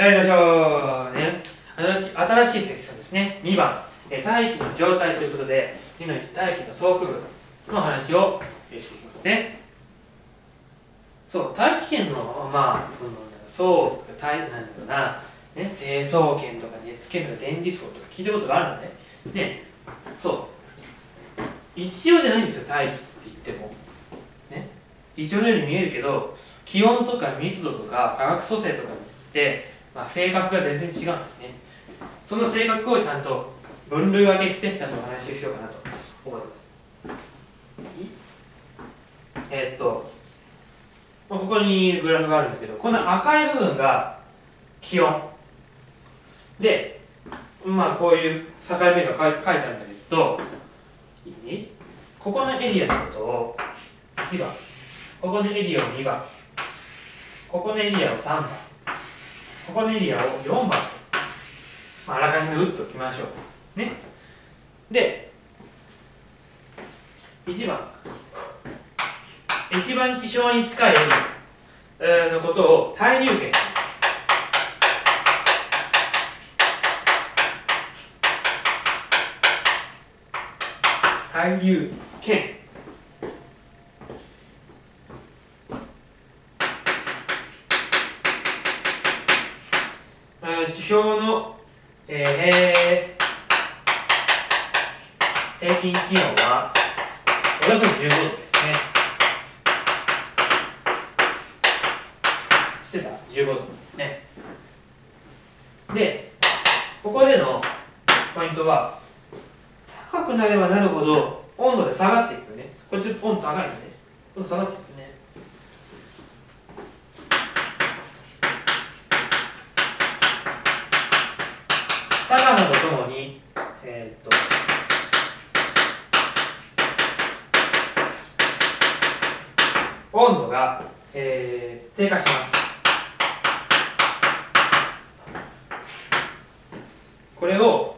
やりましょうね。新しい新しいセクションですね。2番、え大気の状態ということで2の1大気の相区分の話をしていきますね。そう大気圏のまあその層とか大なんだろうな、ね、成層圏とか熱圏とか電離層とか聞いたことがあるのね。ね。そう。一応じゃないんですよ大気って言っても。ね。一応のように見えるけど気温とか密度とか化学組成とかによって、まあ、性格が全然違うんですね。その性格をちゃんと分類分けしてちゃんとお話ししようかなと思います。え、っと、まあ、ここにグラフがあるんだけどこの赤い部分が気温。でまあこういう境目が書いてあるんだけどここのエリアのことを1番。ここのエリアを2番。ここのエリアを3番。ここのエリアを4番、まあ、あらかじめ打っておきましょう。ね。で1番。一番地表に近いエリアのことを対流圏。対流圏地表の、えー、平均気温はおよそ15度ですね。してた ?15 度。ね。で、ここでのポイントは、高くなればなるほど温度で下がっていくね。これちょっと温度高いんでね。温度下がっていくね。高さとともに、えー、っと温度が、えー、低下しますこれを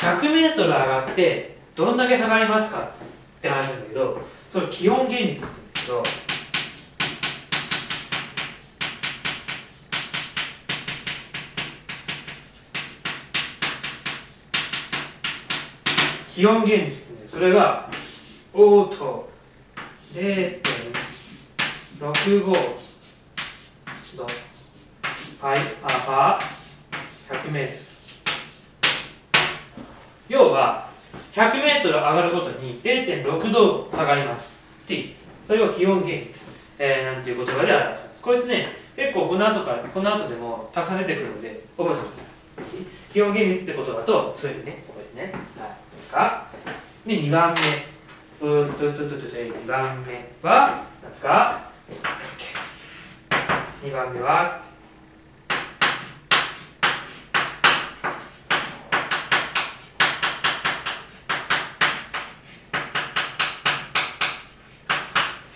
100m 上がってどんだけ下がりますかって話なんだけどその気温原理つくんだけど気温現実ね。それがおーと0.65度。パイアパー100メートル。要は100メートル上がるごとに0.6度下がります。っていうそれを気温現実、えー、なんていう言葉で表します。こいつね結構この後からこの後でもたくさん出てくるので覚えておいてください。気温現実って言葉と数字ね。覚えてね。はい。ですか？で2番目。うんととととと2番目は何ですか？2番目は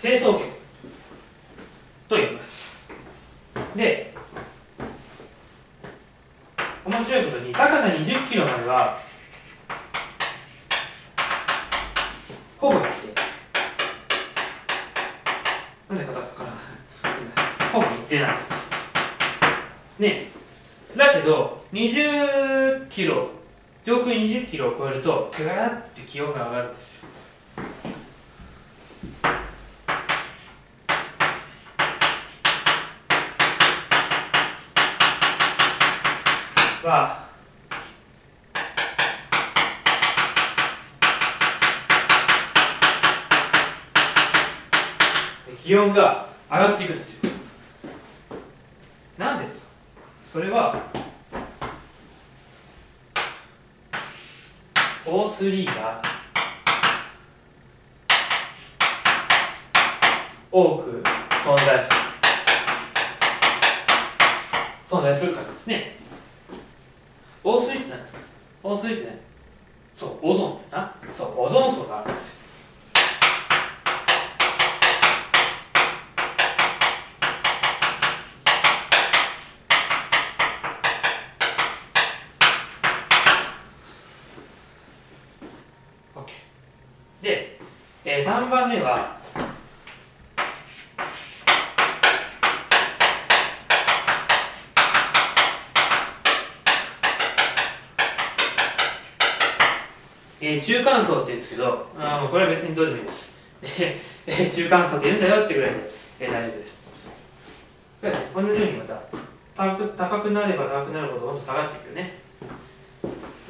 成層圏と言います。で面白いことに高さ20キロまではほぼ一定なんで叩くかなほぼ一定なんです。ねだけど20キロ上空20キロを超えるとグワーって気温が上がるんですよ。は気温が上がっていくんですよ。なんでですか？それは O3 が多く存在する。存在するからですね。O3 って何ですか？O3 ってねそうオゾンってな。そうオゾン層があるんですよ。3番目はえー、中間層って言うんですけど、あこれは別にどうでもいいです。えー、中間層って言うんだよってぐらいで、えー、大丈夫です。同じようにまた高く高くなれば高くなるほど温度下がっていくるね。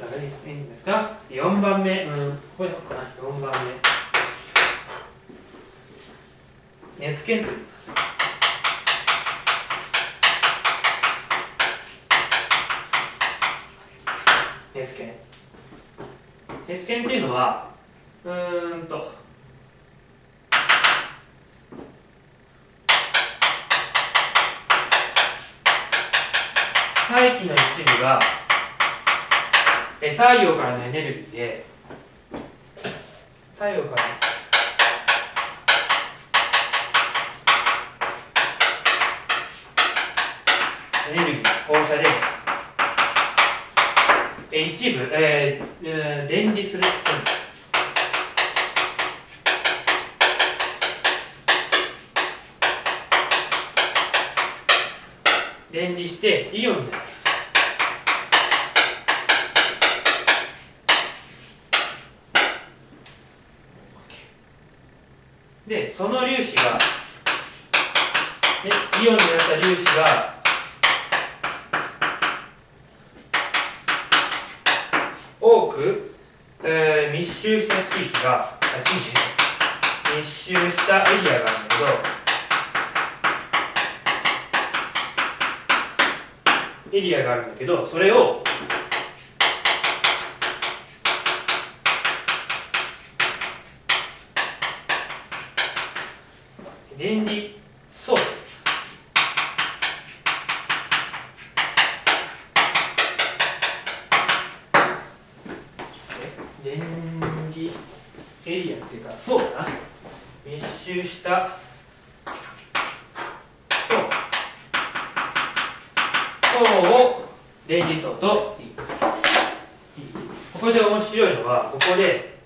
だからいいんですか ?4 番目、うん、これどこかな ?4 番目。熱源と言います。熱源。熱源っていうのはうんと。大気の一部が太陽からのエネルギーで太陽からエネルギー放射で一部、えー、電離するするんです電離してイオンになります。でその粒子がイオンになった粒子が多く、周、した地域が地域密集したエリアがあるんだけどエリアがあるんだけどそれを電離装置エリアっていうか層だな密集した層層を電離層と言います。ここで面白いのはここで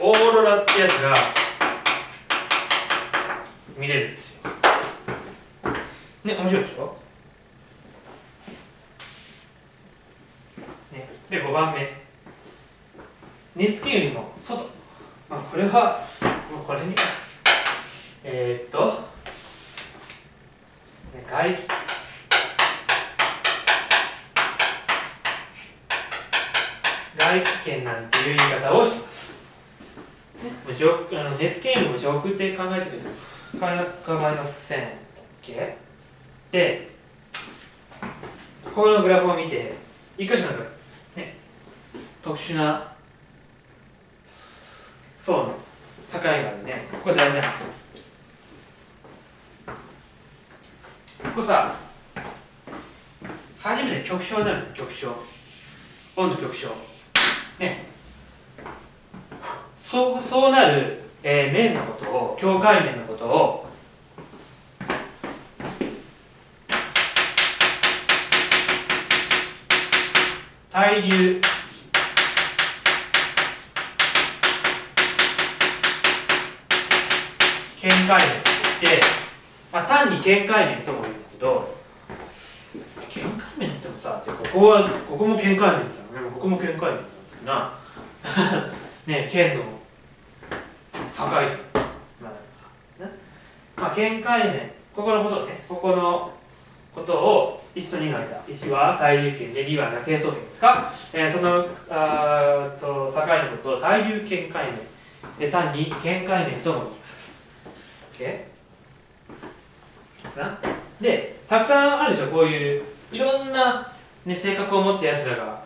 オーロラってやつが見れるんですよ。ね面白いでしょ？ねで5番目。熱気よりも外、まあ、これはもうこれに。えー、っと。外気外気圏なんていう言い方をします、ね、あの熱気よりも上空って考えてくれても構いません。OK でこのグラフを見て一箇所の、ね、特殊な。層の境があるね。これ大事なんですよここさ初めて極小になる極小温度極小ね。そうそうなる、えー、面のことを境界面のことを対流。見解面って、まあ、単に見解面とも言うんだけどってここはここも見解面だよねここも見解面なんですけどな。ね剣の境じゃん。まあ、まあ、見解面ここのことね。ここのことを1と2がいた。1は対流圏で2は清掃圏ですか、えー、そのあと境のことを対流圏解面で単に見解面とも言います。OK? でたくさんあるでしょ？こういういろんな、ね、性格を持ったやつらが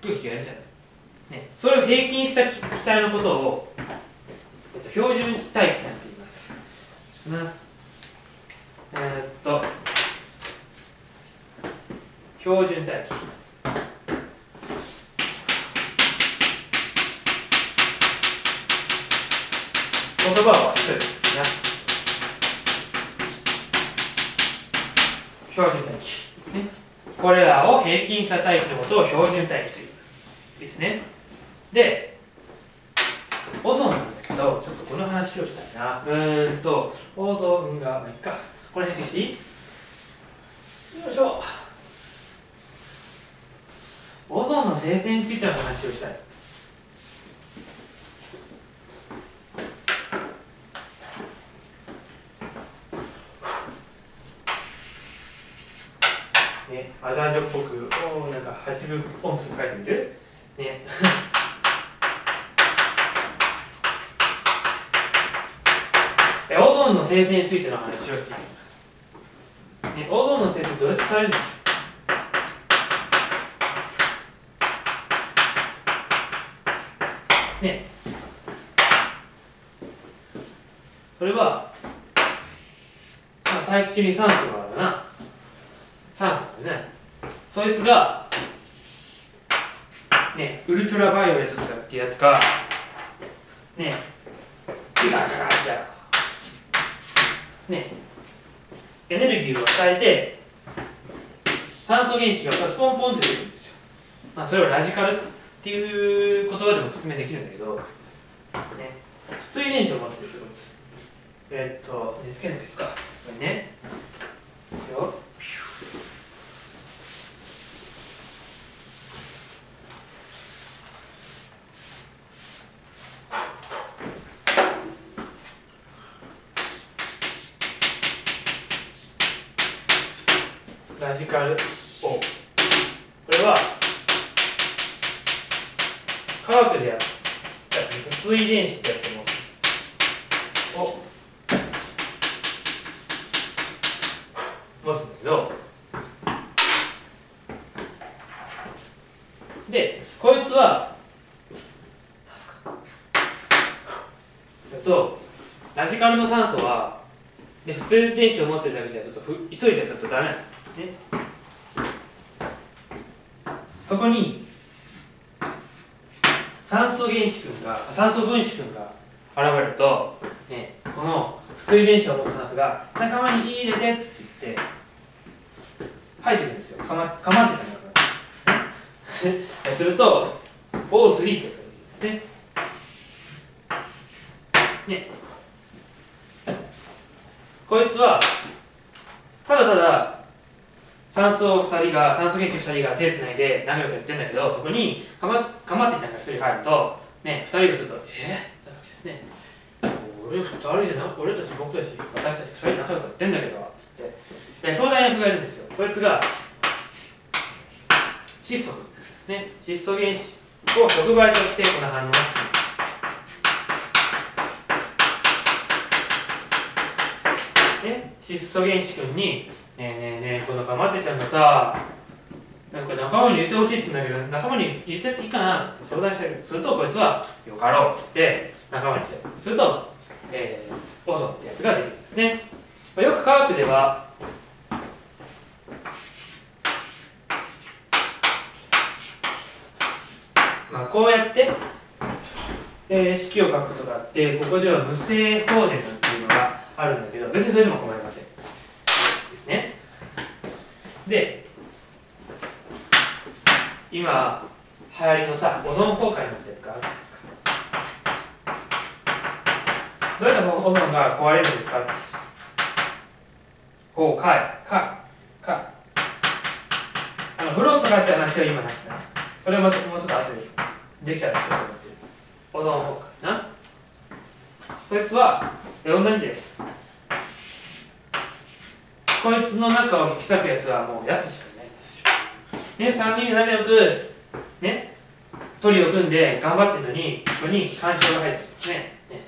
空気がいるじゃない、ね、それを平均した気体のことを、えっと、標準大気なんて言います。なえー、っと標準大気言葉は一人ですね標準大気、これらを平均したタイプのことを標準タイプと言います。ですね。でオゾンなんだけどちょっとこの話をしたいな。うーんとオゾンがまあいいか。これ辺にしていい？よいしょ。オゾンの生成についての話をしたいね、アダージョっぽく、おなんか八分音符とか書いてみる？ね。えオゾンの生成についての話をしていきます。ね、オゾンの生成どうやってされるの？ね。それは、まあ、大気中に酸素があるな。酸素だね。そいつが、ね、ウルトラバイオレットとかってやつか、ね、ガガガガね、エネルギーを与えて酸素原子がスポンポンって出るんですよ、まあ、それをラジカルっていう言葉でも説明できるんだけど、ね、普通遺伝子を持つんですよえー、っと見つけるんですか？これね。よラジカル O これは科学でやった普通遺伝子ってやつを持つんだけどでこいつはえっとラジカルの酸素はで普通遺伝子を持ってるだけではちょっとふ急いでやるとダメなのね、そこに酸素原子群が酸素分子群が現れると、ね、この普通遺伝子を持つ酸素が仲間に入れてって言って吐いてくるんですよ。かまかまってしまうすると O3 ってやつがいいですね。ね。こいつはただただ酸素2人が酸素原子2人が手つないで仲良くやってんだけどそこにかまかまってちゃんが1人入るとね2人がちょっとえー、なわけですね。俺2人でな俺たち僕たち私たち2人で仲良くやってんだけどつって。相談役がいるんですよ。こいつが窒素。ね窒素原子を触媒としてこの反応をするね窒素原子君にねえねえねえこのかまってちゃんがさなんか仲間に入れてほしいって言うんだけど仲間に入れてっていいかなって相談してる。するとこいつはよかろうって仲間にしてる。すると、えー、オゾンってやつができるんですね、まあ、よく科学ではまあこうやって、えー、式を書くことがあってここでは無正法伝っていうのがあるんだけど別にそれでも困ですね。で今流行りのさオゾン崩壊なんてやつがあるじゃないですか。どうやってオゾンが壊れるんですか？こうかいかかあのフロントかって話は今なしだそれはもうちょっと後でできたらしようと思ってる。オゾン崩壊な。そいつは同じですこいつの中を引き裂くやつはもうやつしかいないですよ。ね、3人が仲良く、ね、トリを組んで頑張ってるのに、ここに干渉が入ってですね、ね、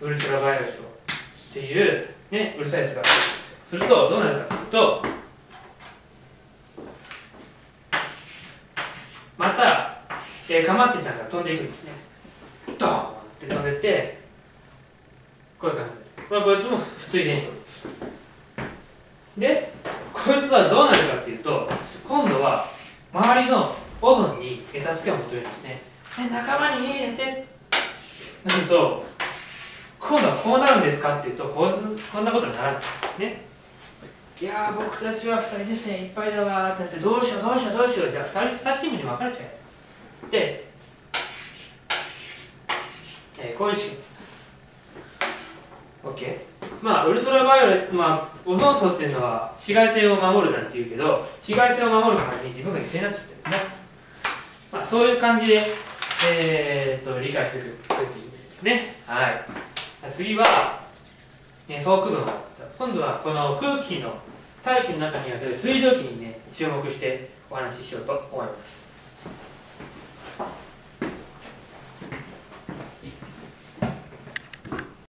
ウルトラバイオレットっていう、ね、うるさいやつが入ってるんですよ。すると、どうなるかというと、また、えー、かまってちゃんが飛んでいくんですね。ドーンって飛んでって、こういう感じで。まあ、こいつも普通遺伝子を打つ。でこいつはどうなるかっていうと今度は周りのオゾンに助けを求めるんですねで仲間に入れてなると今度はこうなるんですか？っていうとこんなことにならない。ねいや僕たちは2人ですねいっぱいだわってなってどうしようどうしようどうしようじゃあ2人2チームに分かれちゃえつって、えー、こういう仕組みです。OK まあウルトラバイオレット、まあ、オゾン層っていうのは紫外線を守るなんて言うけど紫外線を守る代わりに自分が犠牲になっちゃってるねまあ、そういう感じで、えー、と理解していくということですね。はい、次は、ね、総区分を今度はこの空気の大気の中にある水蒸気にね注目してお話ししようと思います。